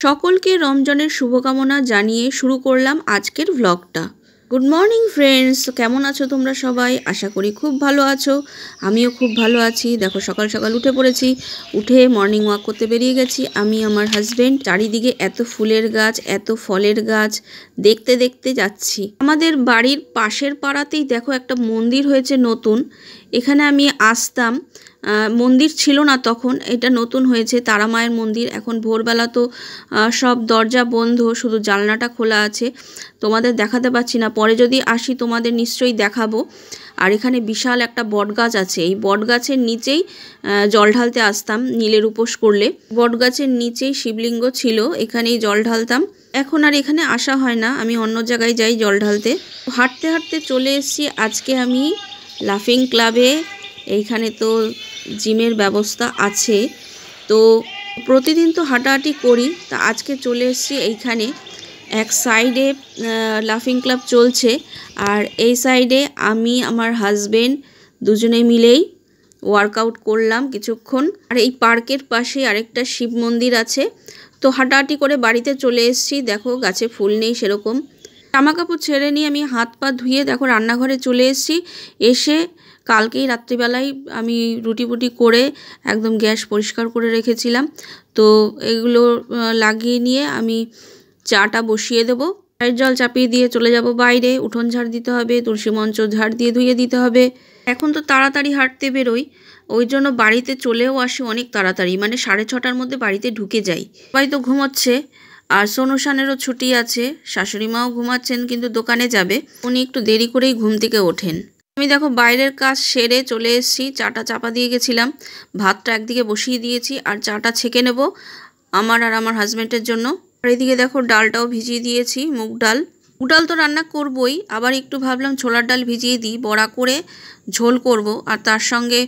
সকলকে রমজানের শুভকামনা জানিয়ে শুরু করলাম আজকের ভ্লগটা গুড মর্নিং ফ্রেন্ডস কেমন আছো তোমরা সবাই? আশা করি খুব ভালো আছো। আমিও খুব ভালো আছি। দেখো, সকাল সকাল উঠে পড়েছি। উঠে মর্নিং ওয়াক করতে বেরিয়ে গেছি। আমি, আমার হাজব্যান্ড চারিদিকে এত ফুলের গাছ, এত ফলের গাছ দেখতে দেখতে যাচ্ছি। আমাদের বাড়ির পাশের পাড়াতেই দেখো একটা মন্দির হয়েছে নতুন। এখানে আমি আসতাম। মন্দির ছিল না তখন, এটা নতুন হয়েছে তারা মায়ের মন্দির। এখন ভোরবেলা তো সব দরজা বন্ধ, শুধু জানলাটা খোলা আছে। তোমাদের দেখাতে পাচ্ছি না, পরে যদি আসি তোমাদের নিশ্চয়ই দেখাবো। আর এখানে বিশাল একটা বটগাছ আছে, এই বটগাছের নিচেই জল ঢালতে আসতাম নীলের উপোস করলে। বটগাছের নিচেই শিবলিঙ্গ ছিল, এখানেই জল ঢালতাম। এখন আর এখানে আসা হয় না, আমি অন্য জায়গায় যাই জল ঢালতে। হাঁটতে হাঁটতে চলে এসেছি, আজকে আমি লাফিং ক্লাবে এইখানে তো জিমের ব্যবস্থা আছে। তো প্রতিদিন তো হাঁটাহাঁটি করি। তা আজকে চলে এসেছি এইখানে। এক সাইডে লাফিং ক্লাব চলছে। আর এই সাইডে আমি, আমার হাজবেন্ড দুজনে মিলেই ওয়ার্কআউট করলাম কিছুক্ষণ। আর এই পার্কের পাশে আরেকটা শিব মন্দির আছে। তো হাঁটাহাঁটি করে বাড়িতে চলে এসেছি। দেখো গাছে ফুল নেই সেরকম। জামা কাপড় ছেড়ে নিয়ে আমি হাত পা ধুয়ে দেখো রান্নাঘরে চলে এসেছি। এসে কালকেই রাত্রিবেলায় আমি রুটি বুটি করে একদম গ্যাস পরিষ্কার করে রেখেছিলাম। তো এগুলো লাগিয়ে নিয়ে আমি চাটা বসিয়ে দেবো। চায়ের জল চাপিয়ে দিয়ে চলে যাব বাইরে। উঠোন ঝাড় দিতে হবে, তুলসী মঞ্চ ঝাড় দিয়ে ধুয়ে দিতে হবে। এখন তো তাড়াতাড়ি হাঁটতে বেরোই, ওই জন্য বাড়িতে চলেও আসি অনেক তাড়াতাড়ি। মানে সাড়ে ছটার মধ্যে বাড়িতে ঢুকে যাই। সবাই তো ঘুমোচ্ছে আর সোনু শানেরও ছুটি আছে। শাশুড়ি মাও ঘুমাচ্ছেন, কিন্তু দোকানে যাবে। উনি একটু দেরি করেই ঘুম থেকে ওঠেন। আমি দেখো বাইরের কাজ সেরে চলে এসেছি। চাটা চাপা দিয়ে গেছিলাম। ভাতটা একদিকে বসিয়ে দিয়েছি আর চাটা ছেঁকে নেব আমার আর আমার হাজব্যান্ডের জন্য। আর এদিকে দেখো ডালটাও ভিজিয়ে দিয়েছি, মুগ ডাল। মুগ ডাল তো রান্না করবই, আবার একটু ভাবলাম ছোলার ডাল ভিজিয়ে দিই, বড়া করে ঝোল করব। আর তার সঙ্গে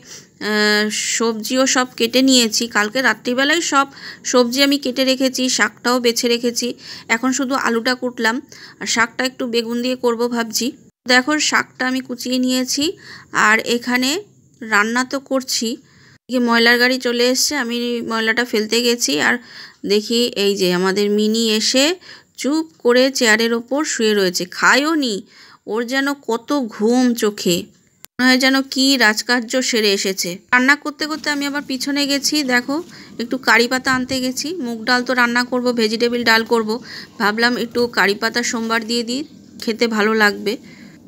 সবজিও সব কেটে নিয়েছি। কালকে রাত্রিবেলায় সব সবজি আমি কেটে রেখেছি, শাকটাও বেছে রেখেছি। এখন শুধু আলুটা কুটলাম। আর শাকটা একটু বেগুন দিয়ে করব ভাবছি। দেখো, শাকটা আমি কুচিয়ে নিয়েছি। আর এখানে রান্না তো করছি। ময়লার গাড়ি চলে এসছে, আমি ময়লাটা ফেলতে গেছি। আর দেখি এই যে আমাদের মিনি এসে চুপ করে চেয়ারের ওপর শুয়ে রয়েছে। খায়ও নি। ওর যেন কত ঘুম চোখে। মনে হয় যেন কি রাজকার্য সেরে এসেছে। রান্না করতে করতে আমি আবার পিছনে গেছি। দেখো, একটু কারি পাতা আনতে গেছি। মুগ ডাল তো রান্না করব, ভেজিটেবিল ডাল করব। ভাবলাম একটু কারি পাতা সোমবার দিয়ে দিই। খেতে ভালো লাগবে।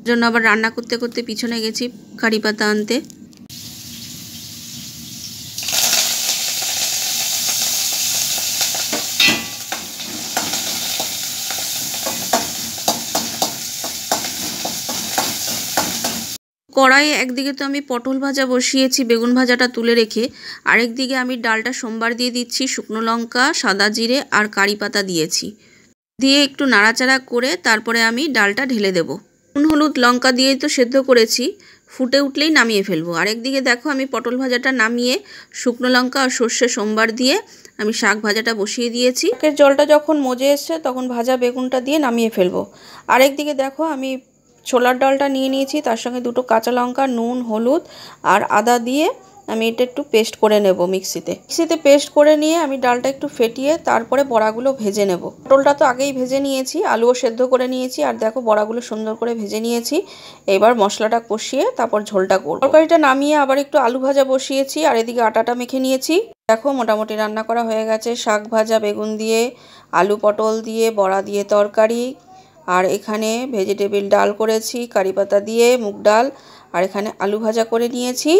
জন্য আবার রান্না করতে করতে পিছনে গেছি কারি পাতা আনতে। কড়াইয়ে একদিকে তো আমি পটল ভাজা বসিয়েছি, বেগুন ভাজাটা তুলে রেখে, আরেকদিকে আমি ডালটা সোমবার দিয়ে দিচ্ছি, শুকনো লঙ্কা, সাদা জিরে আর কারি পাতা দিয়েছি। দিয়ে একটু নাড়াচাড়া করে তারপরে আমি ডালটা ঢেলে দেব। নুন, হলুদ, লঙ্কা দিয়েই তো সেদ্ধ করেছি, ফুটে উঠলেই নামিয়ে ফেলব। আরেকদিকে দেখো আমি পটল ভাজাটা নামিয়ে, শুকনো লঙ্কা আর সর্ষে সোমবার দিয়ে আমি শাক ভাজাটা বসিয়ে দিয়েছি। জলটা যখন মজে এসছে, তখন ভাজা বেগুনটা দিয়ে নামিয়ে ফেলব। আরেকদিকে দেখো আমি ছোলার ডালটা নিয়ে নিয়েছি, তার সঙ্গে দুটো কাঁচা লঙ্কা, নুন, হলুদ আর আদা দিয়ে আমি এটা একটু পেস্ট করে নেব মিক্সিতে। মিক্সিতে পেস্ট করে নিয়ে আমি ডালটা একটু ফেটিয়ে তারপরে বড়াগুলো ভেজে নেব। পটলটা তো আগেই ভেজে নিয়েছি, আলুও সেদ্ধ করে নিয়েছি আর দেখো বড়াগুলো সুন্দর করে ভেজে নিয়েছি। এবার মশলাটা কষিয়ে তারপর ঝোলটা করব। তরকারিটা নামিয়ে আবার একটু আলু ভাজা বসিয়েছি আর এদিকে আটাটা মেখে নিয়েছি। দেখো মোটামুটি রান্না করা হয়ে গেছে, শাক ভাজা, বেগুন দিয়ে, আলু পটল দিয়ে, বড়া দিয়ে তরকারি। আর এখানে ভেজিটেবিল ডাল করেছি কারিপাতা দিয়ে, মুগ ডাল, আর এখানে আলু ভাজা করে নিয়েছি।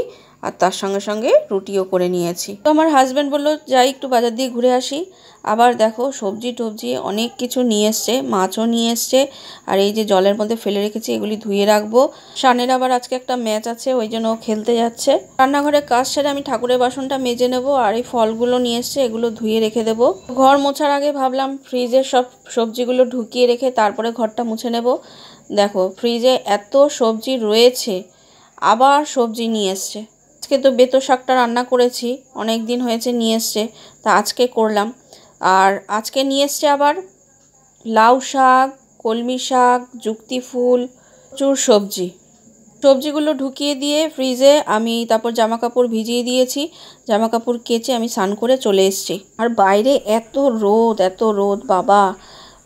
আর তার সঙ্গে সঙ্গে রুটিও করে নিয়েছি। তো আমার হাজব্যান্ড বলল, যাই একটু বাজার দিয়ে ঘুরে আসি। আবার দেখো, সবজি টবজি অনেক কিছু নিয়ে এসছে, মাছও নিয়ে এসছে। আর এই যে জলের মধ্যে ফেলে রেখেছি, এগুলি ধুয়ে রাখব। সানের আবার আজকে একটা ম্যাচ আছে, ওই জন্য খেলতে যাচ্ছে। রান্নাঘরে কাজ সেরে আমি ঠাকুরের বাসনটা মেজে নেব, আর এই ফলগুলো নিয়ে এসছে, এগুলো ধুয়ে রেখে দেবো। ঘর মোছার আগে ভাবলাম ফ্রিজে সব সবজিগুলো ঢুকিয়ে রেখে তারপরে ঘরটা মুছে নেব। দেখো ফ্রিজে এত সবজি রয়েছে, আবার সবজি নিয়ে এসছে। আজকে তো বেতো শাকটা রান্না করেছি, অনেক দিন হয়েছে নিয়ে এসছে, তা আজকে করলাম। আর আজকে নিয়ে এসছে আবার লাউ শাক, কলমি শাক, যুক্তি ফুল চুর সবজি। সবজিগুলো ঢুকিয়ে দিয়ে ফ্রিজে আমি তারপর জামা কাপড় ভিজিয়ে দিয়েছি জামা কাপড় কেচে আমি স্নান করে চলে এসেছি। আর বাইরে এত রোদ এত রোদ, বাবা।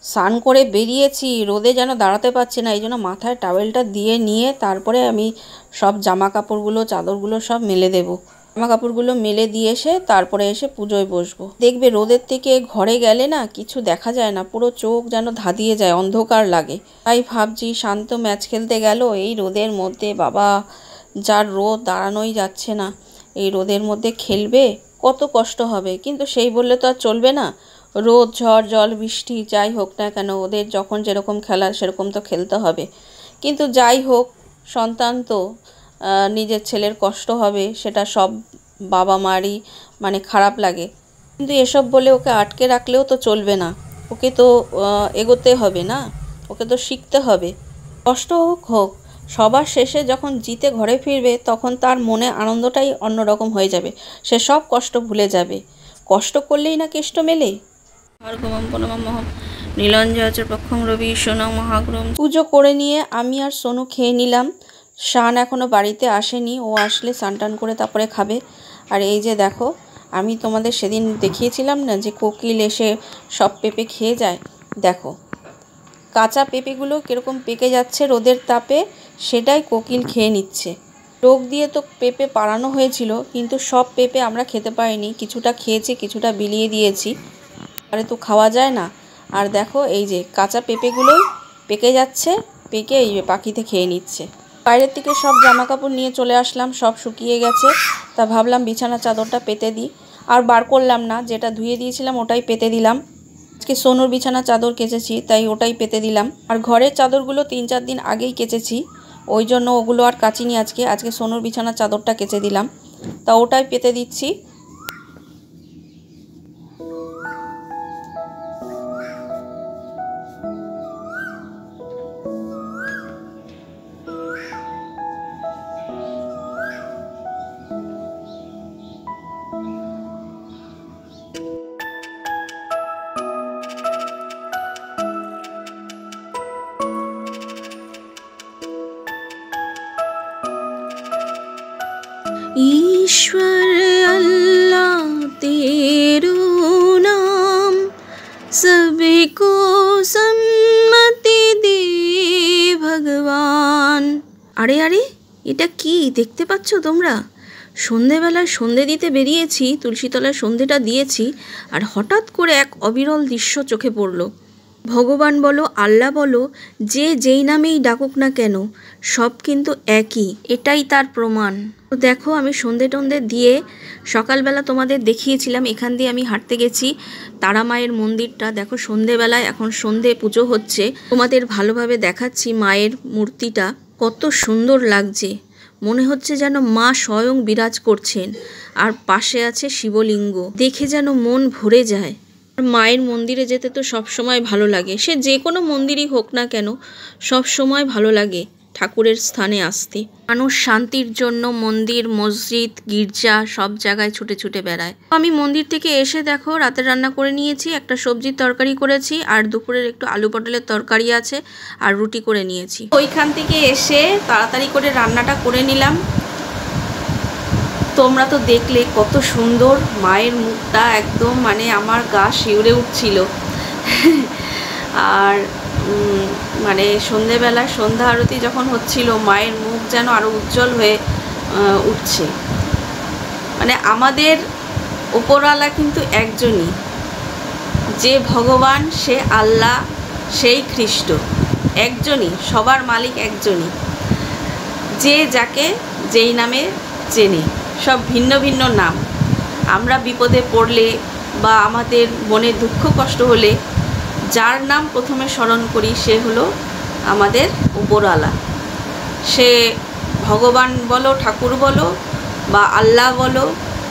স্নান করে বেরিয়েছি, রোদে যেন দাঁড়াতে পারছি না, এই জন্য মাথায় টাওয়েলটা দিয়ে নিয়ে তারপরে আমি সব জামা কাপড়গুলো চাদরগুলো সব মেলে দেবো। জামা কাপড়গুলো মেলে দিয়ে এসে তারপরে এসে পুজোয় বসবো। দেখবে রোদের থেকে ঘরে গেলে না কিছু দেখা যায় না, পুরো চোখ যেন ধাঁধিয়ে যায়, অন্ধকার লাগে। তাই ভাবছি শান্ত ম্যাচ খেলতে গেল, এই রোদের মধ্যে বাবা, যার রোদ দাঁড়ানোই যাচ্ছে না, এই রোদের মধ্যে খেলবে, কত কষ্ট হবে। কিন্তু সেই বললে তো আর চলবে না। রোদ, ঝড়, জল, বৃষ্টি, যাই হোক না কেন, ওদের যখন যেরকম খেলার সেরকম তো খেলতে হবে। কিন্তু যাই হোক, সন্তান তো নিজের ছেলের কষ্ট হবে, সেটা সব বাবা মারই মানে খারাপ লাগে। কিন্তু এসব বলে ওকে আটকে রাখলেও তো চলবে না। ওকে তো এগোতে হবে না। ওকে তো শিখতে হবে। কষ্ট হোক হোক, সবার শেষে যখন জিতে ঘরে ফিরবে, তখন তার মনে আনন্দটাই অন্যরকম হয়ে যাবে। সে সব কষ্ট ভুলে যাবে। কষ্ট করলেই না কেষ্ট মেলে? নীলঞ্জয় রবি, সোনং মহাগ্রম। পুজো করে নিয়ে আমি আর সোনু খেয়ে নিলাম। শান এখনও বাড়িতে আসেনি, ও আসলে স্নান করে তারপরে খাবে। আর এই যে দেখো, আমি তোমাদের সেদিন দেখিয়েছিলাম না যে কোকিল এসে সব পেঁপে খেয়ে যায়? দেখো, কাঁচা পেঁপেগুলো কীরকম পেকে যাচ্ছে রোদের তাপে, সেটাই কোকিল খেয়ে নিচ্ছে। টোক দিয়ে তো পেঁপে পাড়ানো হয়েছিল, কিন্তু সব পেঁপে আমরা খেতে পারিনি। কিছুটা খেয়েছি, কিছুটা বিলিয়ে দিয়েছি। আরে তো খাওয়া যায় না। আর দেখো এই যে কাঁচা পেঁপেগুলোই পেকে যাচ্ছে, পেকে এই পাখিতে খেয়ে নিচ্ছে। বাইরের থেকে সব জামা কাপড় নিয়ে চলে আসলাম, সব শুকিয়ে গেছে। তা ভাবলাম বিছানা চাদরটা পেতে দিই। আর বার করলাম না, যেটা ধুয়ে দিয়েছিলাম ওটাই পেতে দিলাম। আজকে সোনুর বিছানা চাদর কেচেছি, তাই ওটাই পেতে দিলাম। আর ঘরের চাদরগুলো তিন চার দিন আগেই কেচেছি। ওই জন্য ওগুলো আর কাচিনি আজকে। আজকে সোনুর বিছানা চাদরটা কেচে দিলাম। তা ওটাই পেতে দিচ্ছি। सबको সম্মতি দে ভগবান আরে আরে এটা কি দেখতে পাচ্ছ তোমরা সন্ধেবেলায় সন্ধে দিতে বেরিয়েছি তুলসীতলায় সন্ধেটা দিয়েছি আর হঠাৎ করে এক অবিরল দৃশ্য চোখে পড়লো ভগবান বলো, আল্লাহ বলো, যে যেই নামেই ডাকুক না কেন, সব কিন্তু একই। এটাই তার প্রমাণ। দেখো, আমি সন্ধে টন্ধে দিয়ে সকালবেলা তোমাদের দেখিয়েছিলাম, এখান দিয়ে আমি হাঁটতে গেছি তারা মায়ের মন্দিরটা। দেখো, সন্ধেবেলায় এখন সন্ধে পুজো হচ্ছে। তোমাদের ভালোভাবে দেখাচ্ছি মায়ের মূর্তিটা। কত সুন্দর লাগছে। মনে হচ্ছে যেন মা স্বয়ং বিরাজ করছেন। আর পাশে আছে শিবলিঙ্গ। দেখে যেন মন ভরে যায়। মায়ের মন্দিরে যেতে তো সব সময় ভালো লাগে। সে যে কোনো মন্দিরই হোক না কেন সব সময় ভালো লাগে ঠাকুরের স্থানে আসতে। মানুষ শান্তির জন্য মন্দির, মসজিদ, গির্জা সব জায়গায় ছুটে ছুটে বেড়ায়। আমি মন্দির থেকে এসে দেখো রাতের রান্না করে নিয়েছি, একটা সবজির তরকারি করেছি, আর দুপুরের একটু আলু পটলের তরকারি আছে, আর রুটি করে নিয়েছি। ওইখান থেকে এসে তাড়াতাড়ি করে রান্নাটা করে নিলাম। তোমরা তো দেখলে কত সুন্দর মায়ের মুখটা একদম মানে আমার গা শিউরে উঠছিল। আর মানে সন্ধেবেলায় সন্ধ্যা আরতি যখন হচ্ছিল, মায়ের মুখ যেন আরও উজ্জ্বল হয়ে উঠছে। মানে আমাদের ওপরওয়ালা কিন্তু একজনই। যে ভগবান, সে আল্লাহ, সেই খ্রিস্ট। একজনই, সবার মালিক একজনই। যে যাকে যেই নামে চেনে। সব ভিন্ন ভিন্ন নাম। আমরা বিপদে পড়লে বা আমাদের মনে দুঃখ কষ্ট হলে যার নাম প্রথমে স্মরণ করি সে হলো আমাদের উপরওয়ালা। সে ভগবান বলো, ঠাকুর বলো, বা আল্লাহ বলো,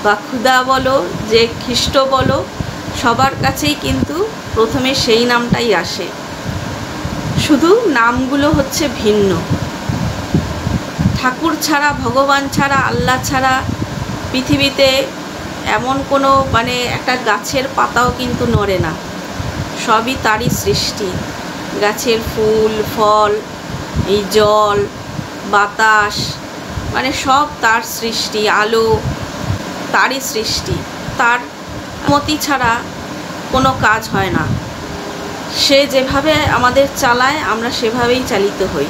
বা ক্ষুদা বলো, যে খ্রিস্ট বলো, সবার কাছেই কিন্তু প্রথমে সেই নামটাই আসে। শুধু নামগুলো হচ্ছে ভিন্ন। ঠাকুর ছাড়া, ভগবান ছাড়া, আল্লাহ ছাড়া পৃথিবীতে এমন কোনো মানে একটা গাছের পাতাও কিন্তু নড়ে না। সবই তারই সৃষ্টি। গাছের ফুল, ফল, এই জল, বাতাস মানে সব তার সৃষ্টি, আলো তারই সৃষ্টি। তার মতি ছাড়া কোনো কাজ হয় না। সে যেভাবে আমাদের চালায়, আমরা সেভাবেই চালিত হই।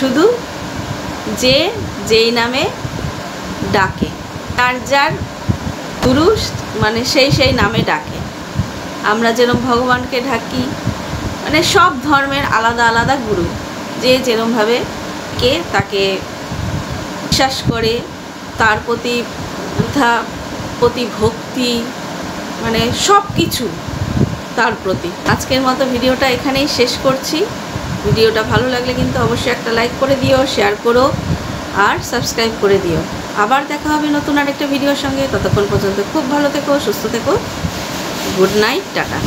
শুধু যে, যেই নামে ডাকে। তার যার পুরুষ মানে সেই সেই নামে ডাকে। আমরা যেরকম ভগবানকে ডাকি মানে সব ধর্মের আলাদা আলাদা গুরু। যে যেরমভাবে কে তাকে বিশ্বাস করে, তার প্রতি শ্রদ্ধা, প্রতি ভক্তি মানে সব কিছু তার প্রতি। আজকের মতো ভিডিওটা এখানেই শেষ করছি। ভিডিওটা ভালো লাগলে কিন্তু অবশ্যই একটা লাইক করে দিও, শেয়ার করো, আর সাবস্ক্রাইব করে দিও। আবার দেখা হবে নতুন আরেকটা ভিডিওর সঙ্গে। ততক্ষণ পর্যন্ত খুব ভালো থেকো, সুস্থ থেকো। Good night, tata.